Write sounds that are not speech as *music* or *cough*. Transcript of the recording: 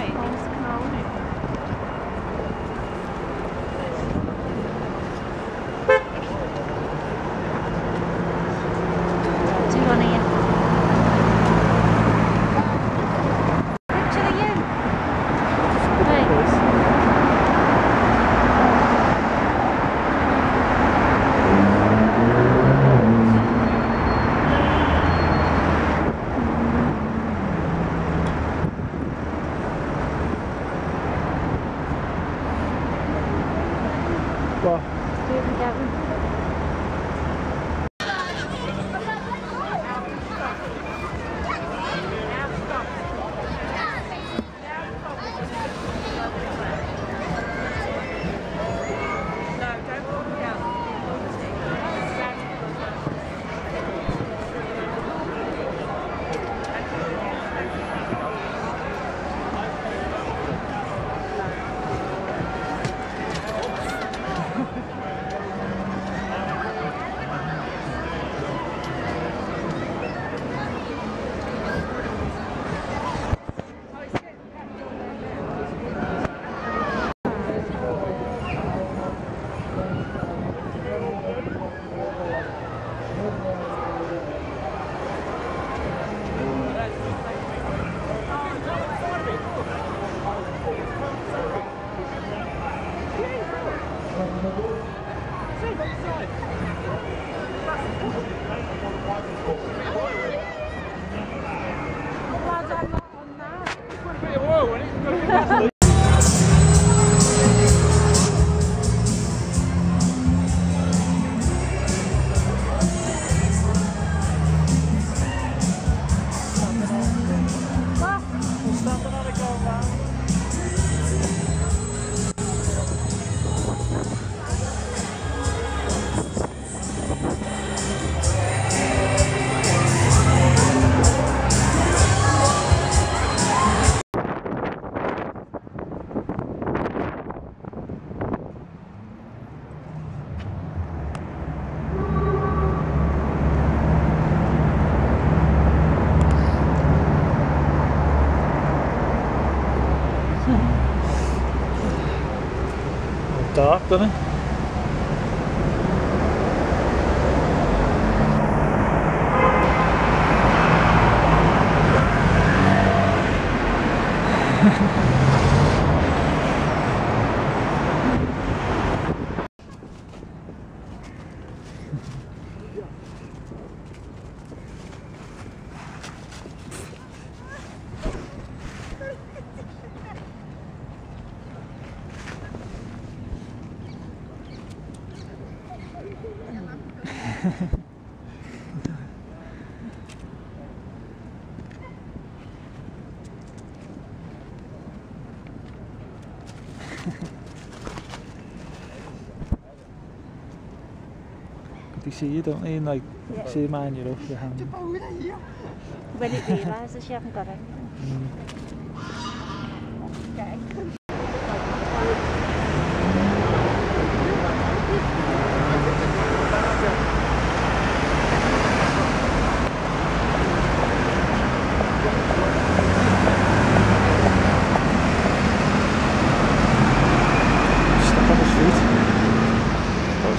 Right. Well, adapta, né? *laughs* you see, you don't need like Yeah. see man, you're off your hand. When it realises you haven't got anything. Mm. Okay.